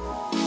Bye.